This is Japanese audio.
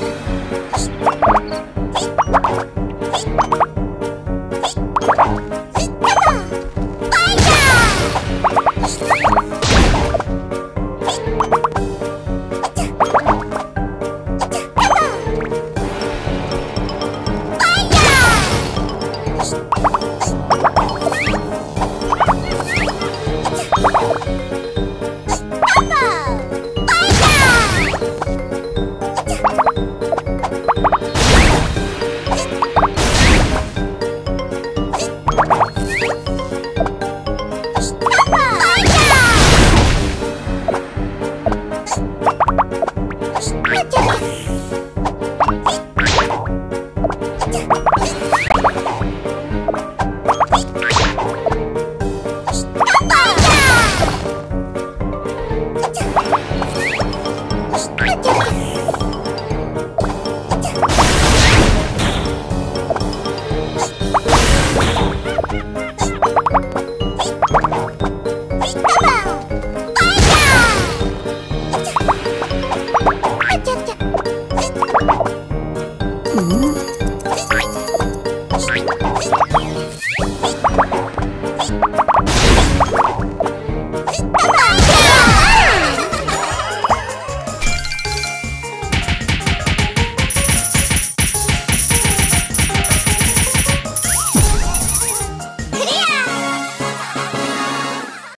you Yes! Mm-hmm.